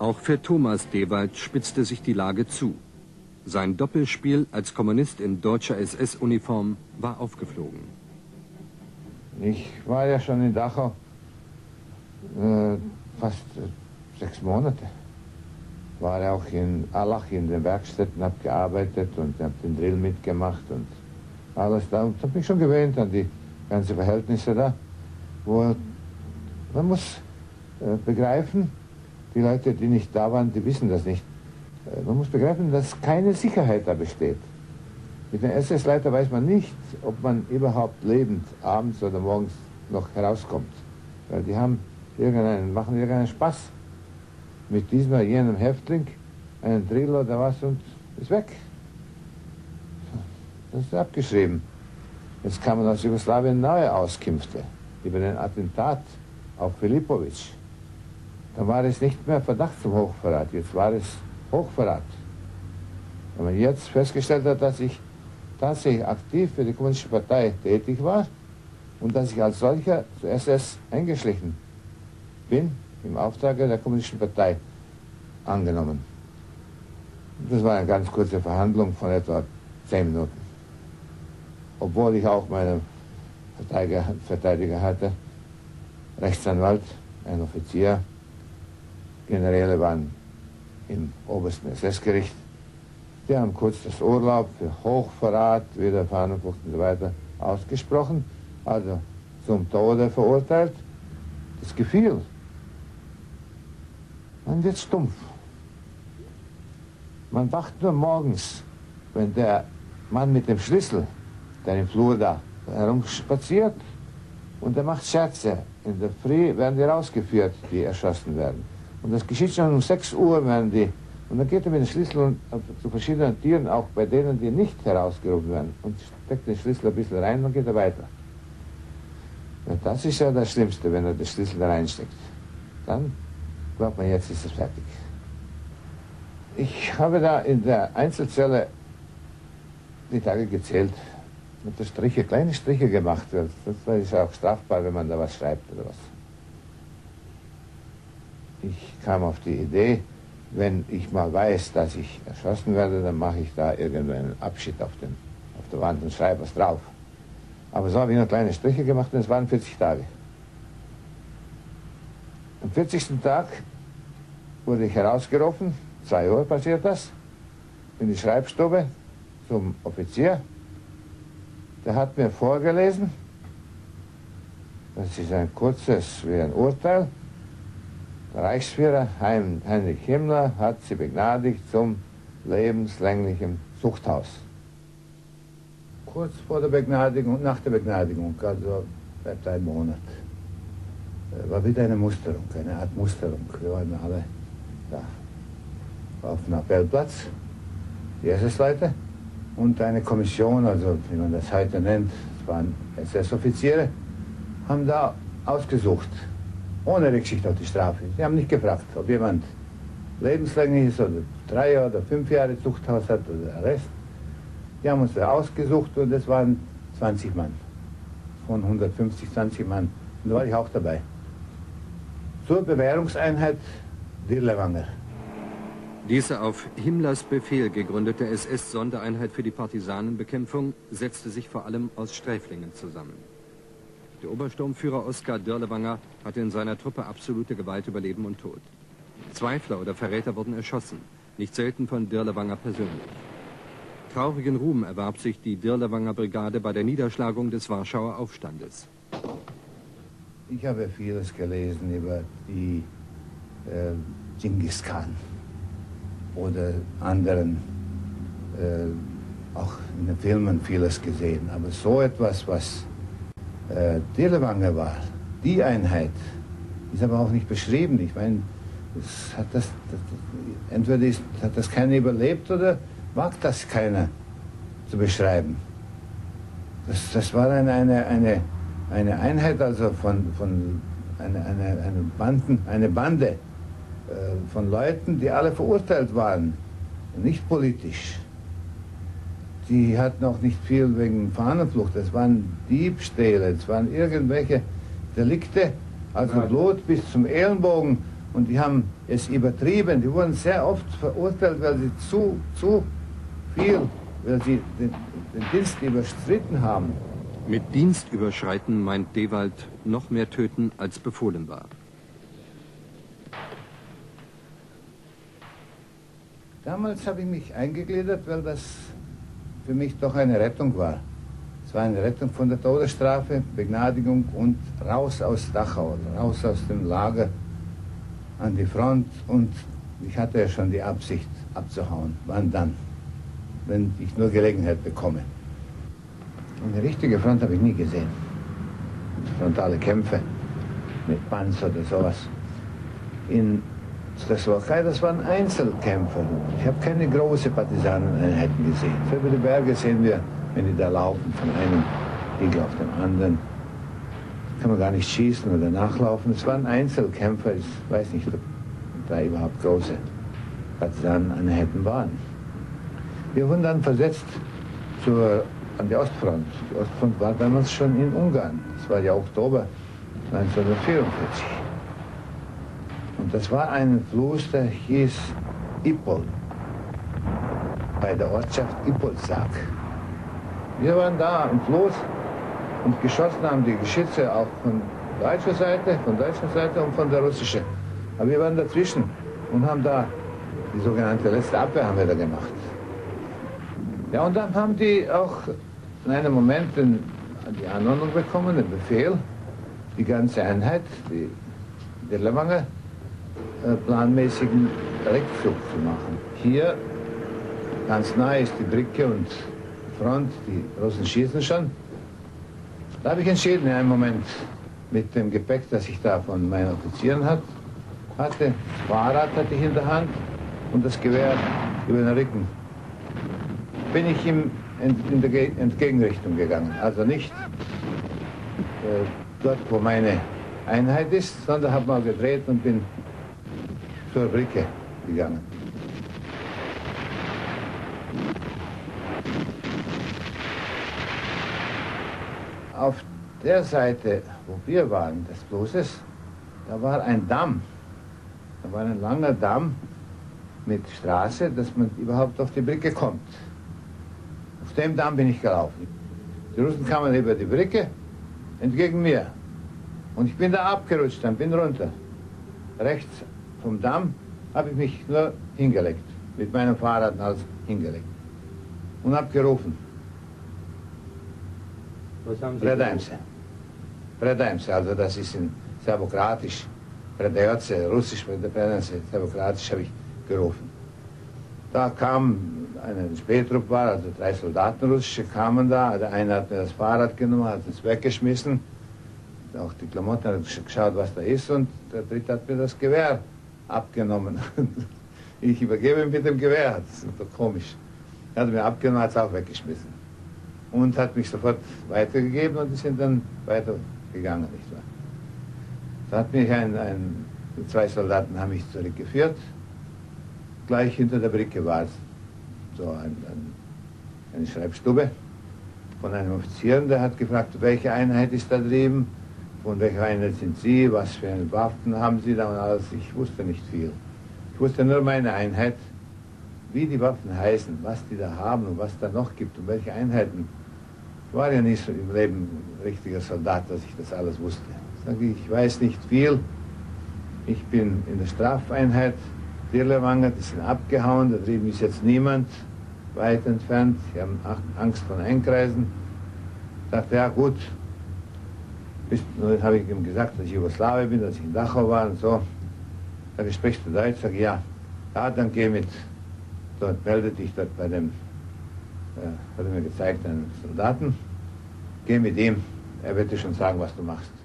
Auch für Thomas Dewald spitzte sich die Lage zu. Sein Doppelspiel als Kommunist in deutscher SS-Uniform war aufgeflogen. Ich war ja schon in Dachau äh, fast äh, sechs Monate. War ja auch in Allach in den Werkstätten, habe gearbeitet und habe den Drill mitgemacht und alles da. Und habe mich schon gewöhnt an die ganzen Verhältnisse da. Wo man muss äh, begreifen, die Leute, die nicht da waren, die wissen das nicht. Äh, man muss begreifen, dass keine Sicherheit da besteht. Mit den SS-Leiter weiß man nicht, ob man überhaupt lebend abends oder morgens noch herauskommt. Weil die haben irgendeinen, machen irgendeinen Spaß mit diesem oder jenem Häftling, einen Drill oder was und ist weg. Das ist abgeschrieben. Jetzt kamen aus Jugoslawien neue Auskünfte über den Attentat auf Filipovic. Da war es nicht mehr Verdacht zum Hochverrat, jetzt war es Hochverrat. Wenn man jetzt festgestellt hat, dass ich tatsächlich aktiv für die Kommunistische Partei tätig war und dass ich als solcher zur SS eingeschlichen bin, im Auftrag der Kommunistischen Partei angenommen. Das war eine ganz kurze Verhandlung von etwa zehn Minuten. Obwohl ich auch meinen Verteidiger, Verteidiger hatte, Rechtsanwalt, ein Offizier, Generäle waren im obersten SS-Gericht. Die haben kurz das Urlaub für Hochverrat, Widerfahnenflucht und so weiter ausgesprochen, also zum Tode verurteilt. Das gefiel. Man wird stumpf. Man wacht nur morgens, wenn der Mann mit dem Schlüssel, der im Flur da herumspaziert, und er macht Scherze. In der Früh werden die rausgeführt, die erschossen werden. Und das geschieht schon um 6 Uhr, werden die. Und dann geht er mit dem Schlüssel zu verschiedenen Tieren, auch bei denen, die nicht herausgerufen werden, und steckt den Schlüssel ein bisschen rein und geht er weiter. Und das ist ja das Schlimmste, wenn er den Schlüssel da reinsteckt. Dann glaubt man, jetzt ist es fertig. Ich habe da in der Einzelzelle die Tage gezählt und da Striche, kleine Striche gemacht. Das ist auch strafbar, wenn man da was schreibt oder was. Ich kam auf die Idee, wenn ich mal weiß, dass ich erschossen werde, dann mache ich da irgendeinen Abschied auf, den, auf der Wand und schreibe was drauf. Aber so habe ich noch kleine Striche gemacht und es waren 40 Tage. Am 40. Tag wurde ich herausgerufen, zwei Uhr passiert das, in die Schreibstube zum Offizier. Der hat mir vorgelesen, das ist ein kurzes wie ein Urteil, Reichsführer Heinrich Himmler hat sie begnadigt zum lebenslänglichen Zuchthaus. Kurz vor der Begnadigung und nach der Begnadigung, also bleibt ein Monat, äh, war wieder eine Musterung, eine Art Musterung. Wir waren alle da auf dem Appellplatz, die SS-Leute und eine Kommission, also wie man das heute nennt, es waren SS-Offiziere, haben da ausgesucht, ohne Rücksicht auf die Strafe. Sie haben nicht gefragt, ob jemand lebenslänglich ist oder drei oder fünf Jahre Zuchthaus hat oder Arrest. Die haben uns ausgesucht und es waren 20 Mann. Von 150, 20 Mann. Und da war ich auch dabei. Zur Bewährungseinheit Dirlewanger. Diese auf Himmlers Befehl gegründete SS-Sondereinheit für die Partisanenbekämpfung setzte sich vor allem aus Sträflingen zusammen. Der Obersturmführer Oskar Dirlewanger hatte in seiner Truppe absolute Gewalt über Leben und Tod. Zweifler oder Verräter wurden erschossen, nicht selten von Dirlewanger persönlich. Traurigen Ruhm erwarb sich die Dirlewanger Brigade bei der Niederschlagung des Warschauer Aufstandes. Ich habe vieles gelesen über die äh, Genghis Khan oder anderen, äh, auch in den Filmen vieles gesehen. Aber so etwas, was äh, Dirlewanger war, die Einheit, ist aber auch nicht beschrieben. Ich meine, das hat das, das, entweder ist, hat das keiner überlebt oder mag das keiner zu beschreiben. Das, das war eine, eine, eine, eine Einheit, also von, von eine, eine, eine, Banden, eine Bande äh, von Leuten, die alle verurteilt waren, nicht politisch die hatten auch nicht viel wegen Fahnenflucht. Es waren Diebstähle, es waren irgendwelche Delikte, also Blut bis zum Ellenbogen Und die haben es übertrieben. Die wurden sehr oft verurteilt, weil sie zu, zu viel, weil sie den, den Dienst überstritten haben. Mit Dienst überschreiten meint Dewald noch mehr töten, als befohlen war. Damals habe ich mich eingegliedert, weil das für mich doch eine Rettung war. Es war eine Rettung von der Todesstrafe, Begnadigung und raus aus Dachau, raus aus dem Lager an die Front. Und ich hatte ja schon die Absicht abzuhauen. Wann dann? Wenn ich nur Gelegenheit bekomme. Eine richtige Front habe ich nie gesehen. Frontale Kämpfe mit Panzer oder sowas. In Tschechoslowakei, das waren Einzelkämpfer. Ich habe keine großen Partisaneneinheiten gesehen. Über die Berge sehen wir, wenn die da laufen, von einem Igel auf den anderen. Kann man gar nicht schießen oder nachlaufen. Es waren Einzelkämpfer. Ich weiß nicht, ob da überhaupt große Partisaneneinheiten waren. Wir wurden dann versetzt zur, an die Ostfront. Die Ostfront war damals schon in Ungarn. Das war ja Oktober 1944. Und das war ein Fluss, der hieß Ippol, bei der Ortschaft Ippolzak. Wir waren da im Fluss und geschossen haben die Geschütze auch von deutscher Seite, von deutscher Seite und von der russischen. Aber wir waren dazwischen und haben da die sogenannte letzte Abwehr haben wir da gemacht. Ja, und dann haben die auch in einem Moment den, die Anordnung bekommen, den Befehl, die ganze Einheit, die Dirlewanger, äh, planmäßigen Rückzug zu machen. Hier ganz nah ist die Brücke und Front, die Russen schießen schon. Da habe ich entschieden in einem Moment mit dem Gepäck, das ich da von meinen Offizieren hat, hatte, Fahrrad hatte ich in der Hand und das Gewehr über den Rücken. Bin ich ihm in der Entgegenrichtung gegangen. Also nicht äh, dort, wo meine Einheit ist, sondern habe mal gedreht und bin zur Brücke gegangen. Auf der Seite, wo wir waren, des Flusses, da war ein Damm. Da war ein langer Damm mit Straße, dass man überhaupt auf die Brücke kommt. Auf dem Damm bin ich gelaufen. Die Russen kamen über die Brücke entgegen mir. Und ich bin da abgerutscht, dann bin runter. Rechts vom Damm habe ich mich nur hingelegt, mit meinem Fahrrad alles hingelegt und habe gerufen. Was haben Sie also das ist in serbokratisch. Predajoce, russisch, Predaimse, serbokratisch habe ich gerufen. Da kam ein Spätrupp war, also drei Soldaten russische kamen da, der eine hat mir das Fahrrad genommen, hat es weggeschmissen, auch die Klamotten, hat geschaut, was da ist und der dritte hat mir das Gewehr abgenommen. Ich übergebe ihm mit dem Gewehr, das ist doch komisch. Er hat mir abgenommen, hat es auch weggeschmissen. Und hat mich sofort weitergegeben und die sind dann weitergegangen, nicht wahr? Da hat mich ein, ein, zwei Soldaten haben mich zurückgeführt. Gleich hinter der Brücke war es so ein, ein, eine Schreibstube von einem Offizier, der hat gefragt, welche Einheit ist da drüben, von welcher Einheit sind Sie, was für Waffen haben Sie da und alles. Ich wusste nicht viel. Ich wusste nur meine Einheit, wie die Waffen heißen, was die da haben und was da noch gibt und welche Einheiten. Ich war ja nicht so im Leben richtiger Soldat, dass ich das alles wusste. Ich sage, ich weiß nicht viel. Ich bin in der Strafeinheit Dirlewanger, die sind abgehauen, da drüben ist jetzt niemand weit entfernt. Sie haben Angst vor Einkreisen. Ich dachte, ja gut, bis, dann habe ich ihm gesagt, dass ich Jugoslawe bin, dass ich in Dachau war und so. Sag sprichst du Deutsch? Sag ja. Ja, dann geh mit. Dort melde dich dort bei dem, äh, hat er mir gezeigt, einen Soldaten. Geh mit ihm, er wird dir schon sagen, was du machst.